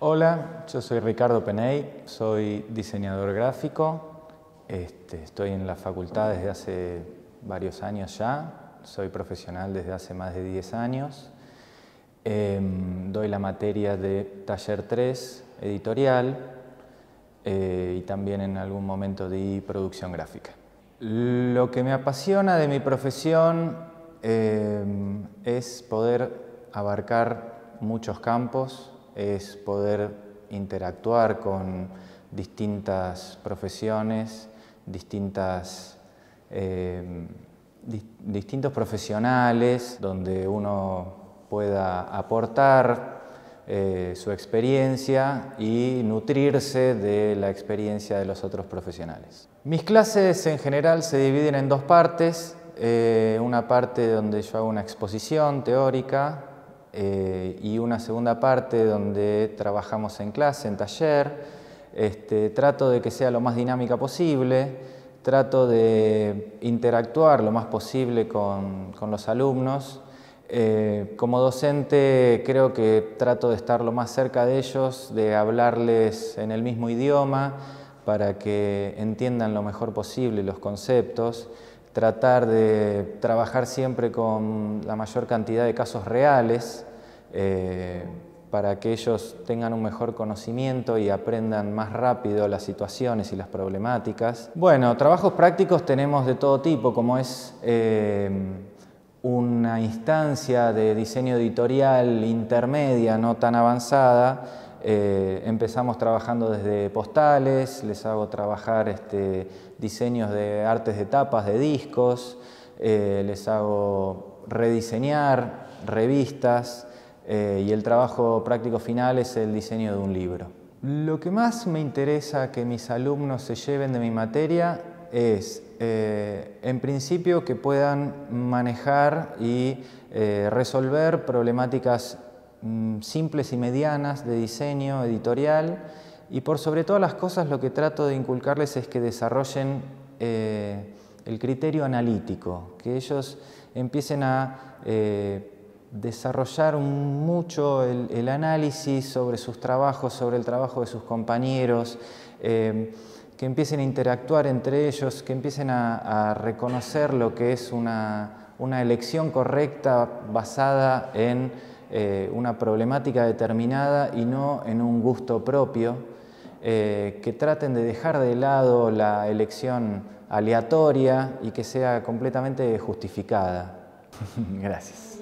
Hola, yo soy Ricardo Peney, soy diseñador gráfico, este, estoy en la facultad desde hace varios años ya, soy profesional desde hace más de 10 años, em, doy la materia de taller 3, editorial, eh, y también en algún momento di producción gráfica. Lo que me apasiona de mi profesión em, es poder abarcar muchos campos, es poder interactuar con distintas profesiones, distintas, eh, distintos profesionales, donde uno pueda aportar eh, su experiencia y nutrirse de la experiencia de los otros profesionales. Mis clases en general se dividen en dos partes, eh, una parte donde yo hago una exposición teórica eh, y una segunda parte donde trabajamos en clase, en taller. Este, trato de que sea lo más dinámica posible, trato de interactuar lo más posible con, los alumnos. Eh, como docente creo que trato de estar lo más cerca de ellos, de hablarles en el mismo idioma para que entiendan lo mejor posible los conceptos tratar de trabajar siempre con la mayor cantidad de casos reales eh, para que ellos tengan un mejor conocimiento y aprendan más rápido las situaciones y las problemáticas. Bueno, trabajos prácticos tenemos de todo tipo, como es eh, una instancia de diseño editorial intermedia, no tan avanzada, eh, empezamos trabajando desde postales, les hago trabajar este, diseños de artes de tapas de discos, eh, les hago rediseñar revistas eh, y el trabajo práctico final es el diseño de un libro. Lo que más me interesa que mis alumnos se lleven de mi materia es, en principio, que puedan manejar y resolver problemáticas Mm, simples y medianas de diseño editorial. Y por sobre todas las cosas lo que trato de inculcarles es que desarrollen eh, el criterio analítico, que ellos empiecen a eh, desarrollar mucho el, análisis sobre sus trabajos, sobre el trabajo de sus compañeros, eh, que empiecen a interactuar entre ellos, que empiecen a, reconocer lo que es una, una elección correcta basada en eh, una problemática determinada y no en un gusto propio, eh, que traten de dejar de lado la elección aleatoria y que sea completamente justificada. Gracias.